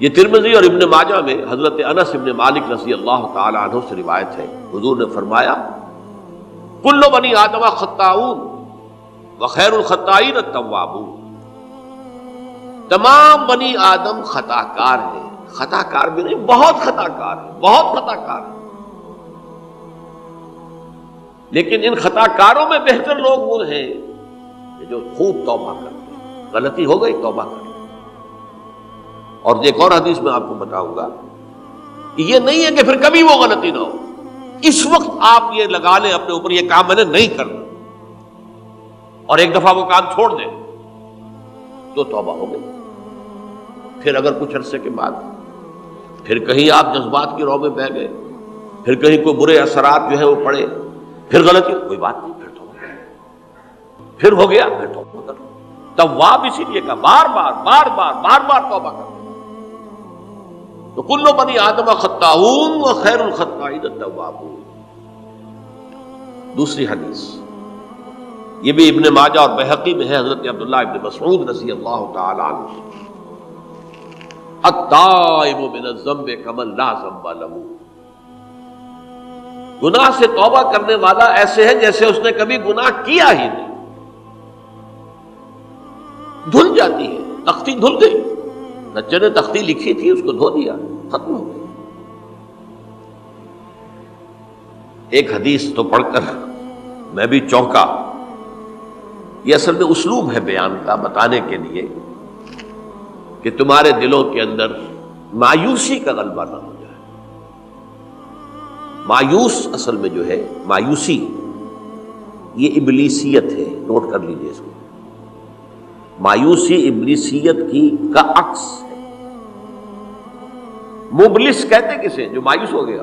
ये तिरमजी और इब्ने माजा में हज़रत अनस इब्ने मालिक रसी अल्लाह तु से रिवायत है। हुजूर ने फरमाया, कुल्लो बनी आदमा खत्ताऊन व खैर खत्ताइन तवाबून तमाम बनी आदम खताकार है। खताकार भी नहीं, बहुत खताकार है, बहुत खताकार है। लेकिन इन खताकारों में बेहतर लोग वो हैं जो खूब तौबा करते गलती हो गई, तौबा कर और एक और हदीस में आपको बताऊँगा। ये नहीं है कि फिर कभी वो गलती ना हो। इस वक्त आप ये लगा लें अपने ऊपर, ये काम मैंने नहीं करना। और एक दफ़ा वो काम छोड़ दें तो तौबा हो गई। फिर अगर कुछ अरसे के बाद, फिर कहीं आप जज्बात की रौ में बह गए, फिर कहीं कोई बुरे असरात जो है वो पड़े, फिर गलती, कोई बात नहीं, फिर तो फिर हो गया, फिर तो तब वाप इसीलिए का बार बार बार बार बार बार तोबा कर। तो कुल्लो बनी आदम खत्ताऊन व खैर तवाबून। दूसरी हदीस। ये भी इब्ने माजा और बहकी में है, हज़रत अब्दुल्ला इब्ने मसूद रसी अल्लाह तआला कमल ला जम्बा लहू। गुनाह से तौबा करने वाला ऐसे है जैसे उसने कभी गुनाह किया ही नहीं। धुल जाती है, तख्ती धुल गई। नच्चे ने तख्ती लिखी थी, उसको धो दिया, खत्म हो गई एक हदीस तो पढ़कर मैं भी चौंका। यह असल में उसलूब है बयान का बताने के लिए कि तुम्हारे दिलों के अंदर मायूसी का गलबा ना हो जाए। मायूस असल में जो है, मायूसी, ये इबलीसियत है, नोट कर लीजिए इसको। मायूसी इबलीसियत की का अक्स है। मुबलिस कहते किसे? जो मायूस हो गया।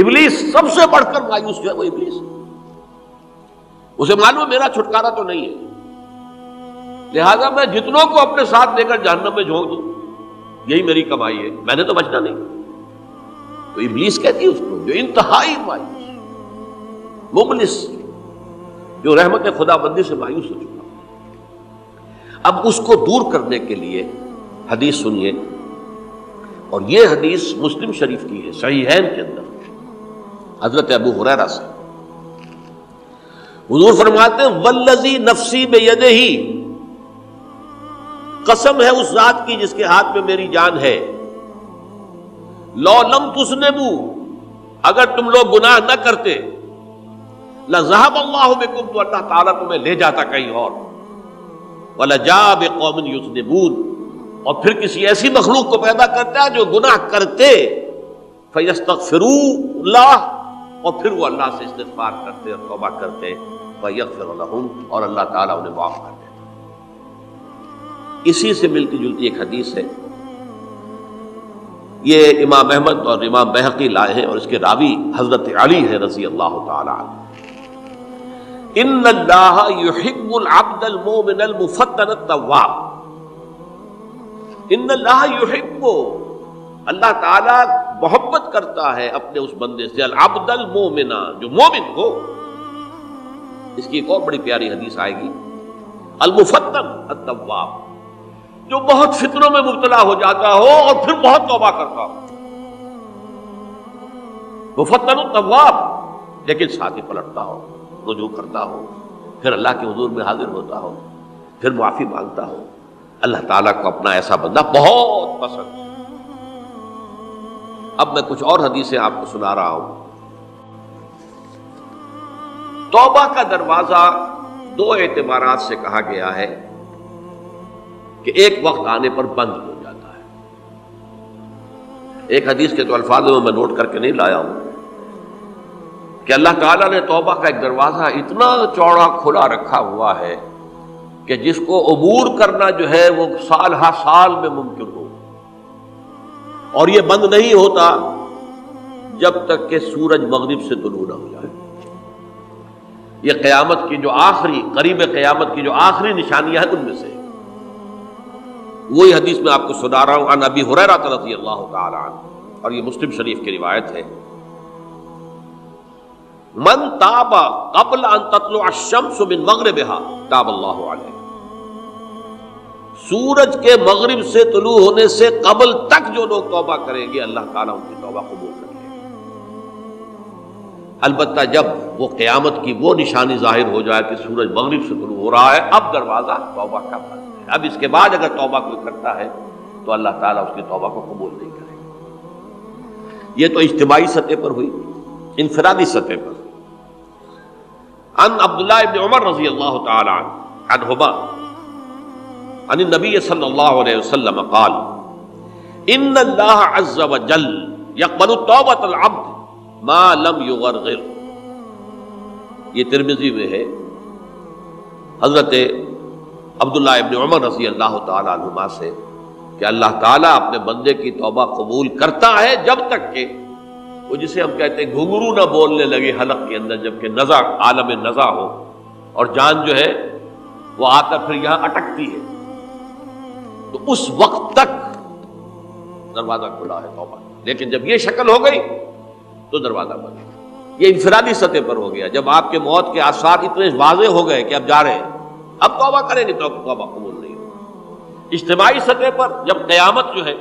इबलीस सबसे बढ़कर मायूस जो है वो इबलीस। उसे मालूम मेरा छुटकारा तो नहीं है। लिहाजा मैं जितनों को अपने साथ लेकर जहन्नम में झोंक दू, यही मेरी कमाई है। मैंने तो बचना नहीं। तो इबलीस कहती है उसको, जो इंतहाई मायूस, मुबलिस, जो रहमत खुदाबंदी से मायूस हो चुका अब उसको दूर करने के लिए हदीस सुनिए। और यह हदीस मुस्लिम शरीफ की है, सही है के अंदर। हज़रत अबू हुरैरा से। हजूर फरमाते हैं, वल्लजी नफसी बेयदे ही कसम है उस जात की जिसके हाथ में मेरी जान है। लौलम तुसने बू अगर तुम लोग गुनाह न करते, लजहब अल्लाह बिकुम तो अल्लाह ताला तुम्हें ले जाता कहीं और। युसनबून और फिर किसी ऐसी मखलूक को पैदा करता है जो गुनाह करते फयस्तफिरू और फिर वो अल्लाह से इस्तफार करते और तोबा करते वह और अल्लाह ताला उन्हें माफ़ कर देता इसी से मिलती जुलती एक हदीस है। ये इमाम अहमद और इमाम बहकी लाए हैं और इसके रावी हज़रत अली है रज़ी अल्लाह इन इन अल्लाह ताला मोहब्बत करता है अपने उस बंदे से, अल अब्दल मोमिना जो मोमिन हो। इसकी एक और बड़ी प्यारी हदीस आएगी। अलमुफतन अतवाब जो बहुत फितरों में मुबतला हो जाता हो और फिर बहुत तोबा करता हो। मुफतन तवाब लेकिन साथ ही पलटता हो। रुजू करता हो, फिर अल्लाह के हजूर में हाजिर होता हो, फिर माफ़ी माँगता हो। अल्लाह ताला को अपना ऐसा बंदा बहुत पसंद अब मैं कुछ और हदीसें आपको सुना रहा हूँ। तौबा का दरवाज़ा दो एतबार से कहा गया है कि एक वक्त आने पर बंद हो जाता है। एक हदीस के तो अल्फाज में मैं नोट करके नहीं लाया हूँ। कि अल्लाह ताला ने तौबा का एक दरवाज़ा इतना चौड़ा खुला रखा हुआ है कि जिसको अबूर करना जो है वो साल हा साल में मुमकिन हो। और ये बंद नहीं होता जब तक कि सूरज मगरिब से दुलू ना हो जाए। ये क़यामत की जो आखिरी, करीब क़यामत की जो आखिरी निशानियाँ हैं उनमें से। वही हदीस में आपको सुना रहा हूँ अनबी हुरैरा रज़ी अल्लाह और ये मुस्लिम शरीफ की रिवायत है। मन ताबा कबल अन तत्लो बिन मगरबिहा, ताब अल्लाह सूरज के मगरिब से तुलू होने से कबल तक जो लोग तौबा करेंगे, अल्लाह ताला उनकी तौबा कबूल कर अलबत्ता जब वो क़यामत की वो निशानी ज़ाहिर हो जाए कि सूरज मगरिब से शुरू हो रहा है, अब दरवाज़ा तौबा का बंद है। अब इसके बाद अगर तौबा कोई करता है तो अल्लाह ताला उसकी तौबा को कबूल नहीं करेगा। ये तो इज्तमाही सतह पर हुई, इनफरादी सतह पर। अन अब्दुल्ला इब्न उमर रज़ी अल्लाह तहुमा अन नबी सल्लल्लाहु अलैहि वसल्लम क़ाल इन अल्लाह अज़्ज़ व जल यक़बलु तौबतल अब्द मालम युगर ये तिरमिजी में है। हज़रत अब्दुल्ला इब्न उमर रसी अल्लाह तुमा से कि अल्लाह ताला अपने बंदे की तौबा कबूल करता है जब तक के वो जिसे हम कहते हैं घुंगरू ना बोलने लगे हलक के अंदर, जबकि नजा, आलम नजा हो। और जान जो है, वो आकर फिर यहाँ अटकती है। तो उस वक्त तक दरवाज़ा खुला है तौबा। लेकिन जब ये शक्ल हो गई तो दरवाज़ा बंद। ये इंफरादी सतह पर हो गया। जब आपके मौत के आसार इतने वाजे हो गए कि अब जा रहे हैं, अब तोबा करेंगे तो तोबा कबूल नहीं होगा। इज्तमाही सतह पर जब कयामत जो है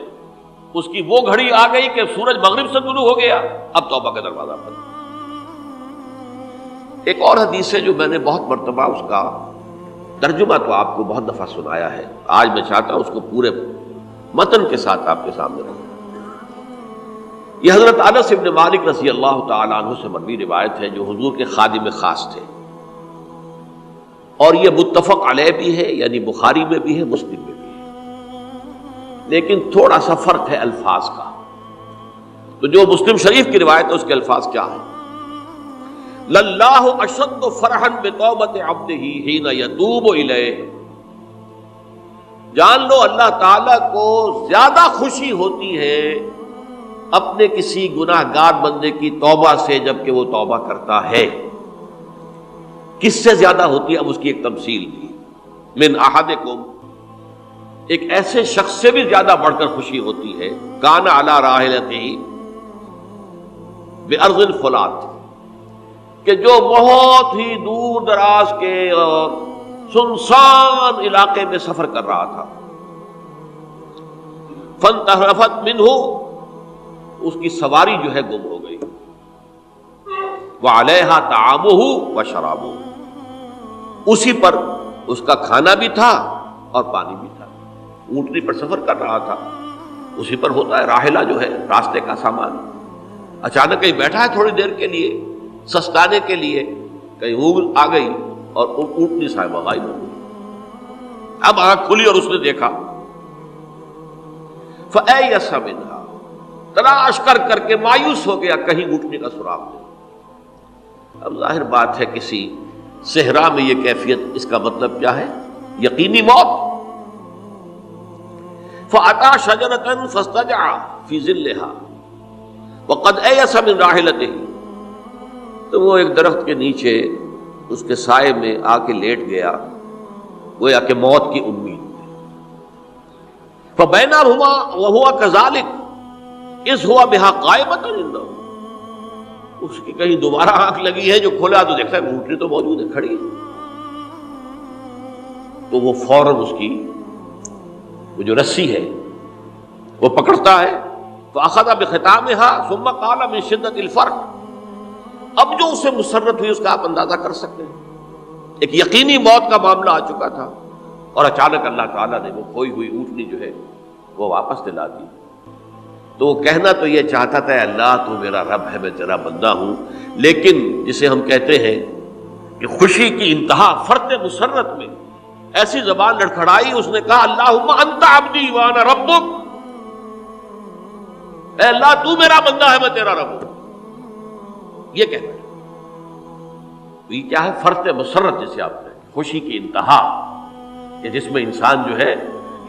उसकी वो घड़ी आ गई कि सूरज मगरिब से शुरू हो गया। अब तोबा का दरवाज़ा बंद। एक और हदीस है जो मैंने बहुत मरतबा उसका तर्जुमा तो आपको बहुत दफ़ा सुनाया है। आज मैं चाहता हूँ उसको पूरे मतन के साथ आपके सामने रखूँ। यह हज़रत अनस इब्न मालिक रसी अल्लाह तु से मरवी रिवायत है, जो हजूर के खादिम खास थे। और यह मुतफ़ अलह भी है, यानी बुखारी में भी है, मुस्लिम में लेकिन थोड़ा सा फ़र्क है अल्फाज का। तो जो मुस्लिम शरीफ की रिवायत है, उसके अल्फाज क्या है? लल्लाह अशद फरहन बेतौबत ही जान लो, अल्लाह ताला को ज़्यादा खुशी होती है अपने किसी गुनाहगार बंदे की तौबा से, जबकि वो तौबा करता है। किससे ज़्यादा होती है? अब उसकी एक तमसील भी मिन आहद को एक ऐसे शख्स से भी ज़्यादा बढ़कर खुशी होती है। काना अला राहलती बेअर्जुल फुलात। कि जो बहुत ही दूर दराज के और सुनसान इलाके में सफ़र कर रहा था। फन तहरफत मिन हो उसकी सवारी जो है गुम हो गई। वह अलहा तामो व शराबो उसी पर उसका खाना भी था और पानी भी था। ऊंटनी पर सफ़र कर रहा था। उसी पर होता है राहला जो है, रास्ते का सामान। अचानक कहीं बैठा है थोड़ी देर के लिए, सस्ताने के लिए, कहीं ऊँग आ गई और ऊंटनी साहिबा गायब हो गई अब आँख खुली और उसने देखा फैसमिन तलाश कर करके मायूस हो गया कहीं उठने का सुराग। नहीं अब ज़ाहिर बात है किसी सेहरा में यह कैफियत, इसका मतलब क्या है? यकीनी मौत। तो वो एक दरख्त के नीचे उसके साय में आके लेट गया वो या कि मौत की उम्मीद फबैना हुआ वह हुआ कजालिक इस हुआ बेहा कायमत उसकी कहीं दोबारा आँख लगी है जो खोला तो देखता है घूटने तो मौजूद है खड़ी तो वो फ़ौरन उसकी वो जो रस्सी है, वो पकड़ता है। तो अखदा बेखताम हा सुम्मा में शिद्दत फ़र्क। अब जो उसे मुसरत हुई, उसका आप अंदाज़ा कर सकते हैं। एक यकीनी मौत का मामला आ चुका था और अचानक अल्लाह ताला ने वो खोई हुई ऊँटनी जो है, वो वापस दिला दी। तो कहना तो यह चाहता था, अल्लाह तो मेरा रब है, मैं तेरा बंदा हूँ। लेकिन जिसे हम कहते हैं कि खुशी की इंतहा फर्त मुसरत में ऐसी जबान लड़खड़ाई, उसने कहा अल्लाह अब्दी वाना रब अल्लाह, तू मेरा बंदा है, मैं तेरा रब हूँ। यह कहना तो ये क्या है? फर्त मुसरत जिसे आप कहें खुशी की इंतहा जिसमें इंसान जो है,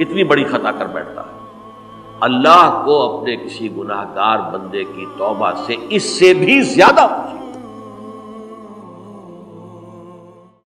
इतनी बड़ी खता कर बैठता है। अल्लाह को अपने किसी गुनाहगार बंदे की तौबा से, इससे भी ज़्यादा खुशी